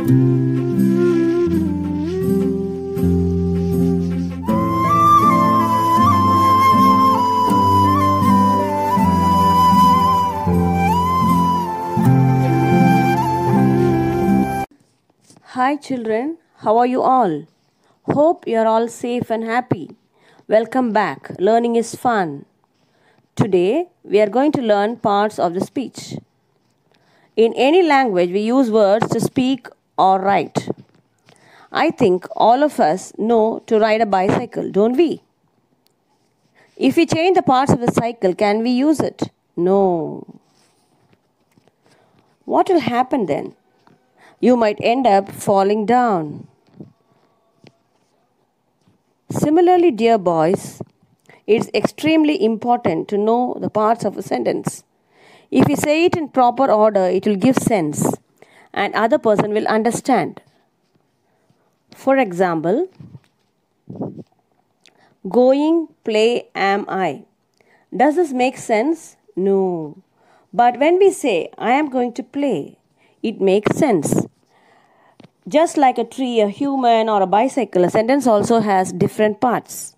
Hi, children. How are you all? Hope you are all safe and happy. Welcome back. Learning is fun. Today, we are going to learn parts of the speech. In any language, we use words to speak or. I think all of us know to ride a bicycle, don't we? If we change the parts of the cycle, can we use it? No. What will happen then? You might end up falling down. Similarly, dear boys, it's extremely important to know the parts of a sentence. If you say it in proper order, it will give sense and other person will understand. For example, going, play, am I. Does this make sense? No. But when we say, I am going to play, it makes sense. Just like a tree, a human, or a bicycle, a sentence also has different parts.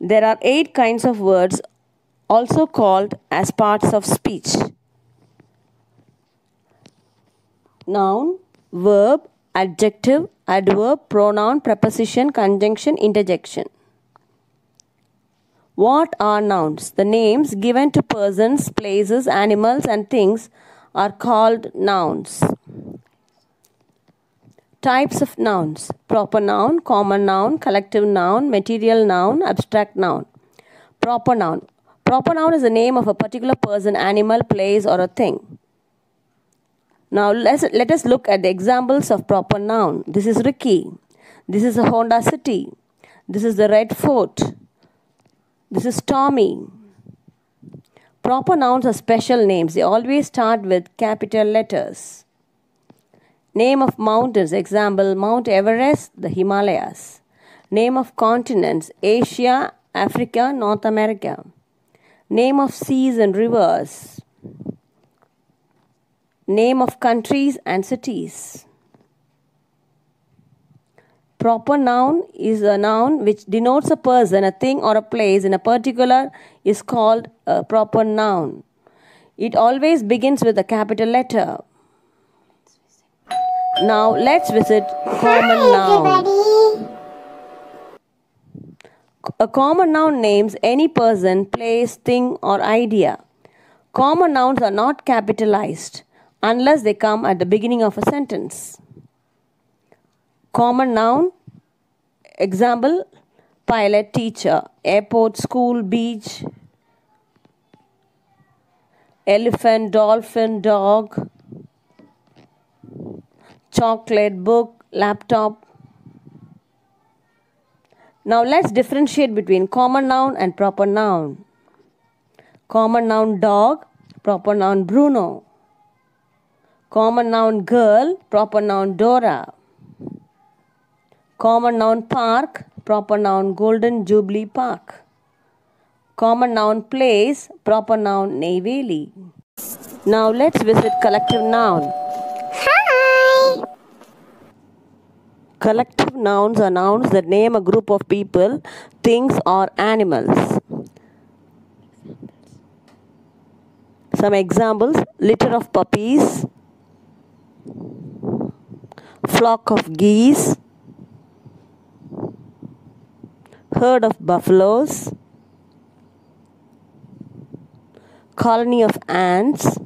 There are eight kinds of words, also called as parts of speech noun, verb, adjective, adverb, pronoun, preposition, conjunction, interjection. What are nouns? The names given to persons, places, animals, and things are called nouns. Types of nouns proper noun, common noun, collective noun, material noun, abstract noun. Proper noun. Proper noun is the name of a particular person, animal, place, or a thing. Now let's, let us look at the examples of proper noun. This is Ricky. This is a Honda City. This is the Red Fort. This is Tommy. Proper nouns are special names. They always start with capital letters. Name of mountains, example Mount Everest, the Himalayas. Name of continents, Asia, Africa, North America. Name of seas and rivers. Name of countries and cities. Proper noun is a noun which denotes a person, a thing, or a place in a particular is called a proper noun. It always begins with a capital letter. Now let's visit common noun. A common noun names any person, place, thing, or idea. Common nouns are not capitalized unless they come at the beginning of a sentence. Common noun example pilot, teacher, airport, school, beach, elephant, dolphin, dog chocolate, book, laptop. Now let's differentiate between common noun and proper noun. Common noun dog, proper noun Bruno. Common noun girl, proper noun Dora. Common noun park, proper noun Golden Jubilee Park. Common noun place, proper noun Neyveli. Now let's visit collective noun. Hi! Collective nouns are nouns that name a group of people, things, or animals. Some examples litter of puppies, flock of geese, herd of buffaloes, colony of ants,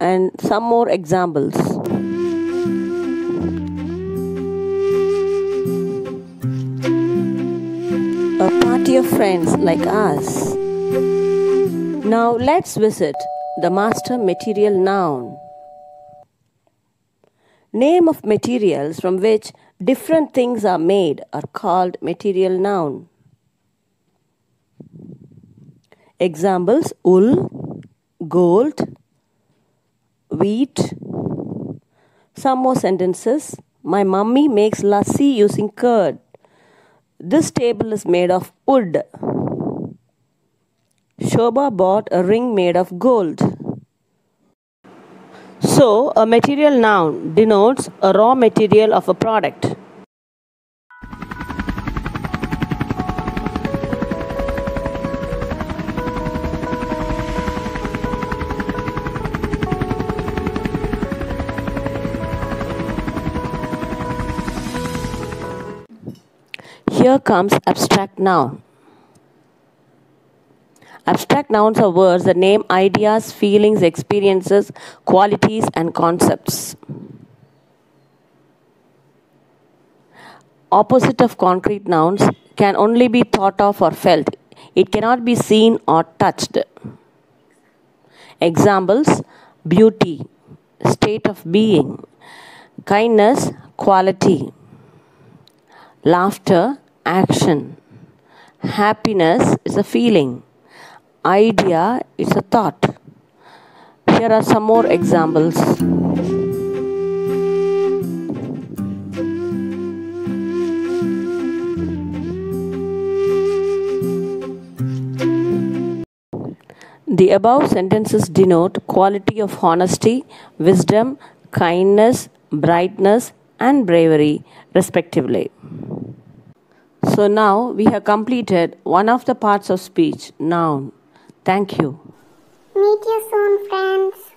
and some more examples. A party of friends like us. Now let's visit the master material noun. Name of materials from which different things are made are called material noun. Examples wool, gold, wheat. Some more sentences. My mummy makes lassi using curd. This table is made of wood. Shoba bought a ring made of gold. So, a material noun denotes a raw material of a product. Here comes abstract noun. Abstract nouns are words that name ideas, feelings, experiences, qualities, and concepts. Opposite of concrete nouns can only be thought of or felt. It cannot be seen or touched. Examples beauty, state of being, kindness, quality, laughter, action, happiness is a feeling idea is a thought. Here are some more examples. The above sentences denote quality of honesty, wisdom, kindness, brightness, and bravery, respectively. So now we have completed one of the parts of speech, noun. Thank you. Meet you soon, friends.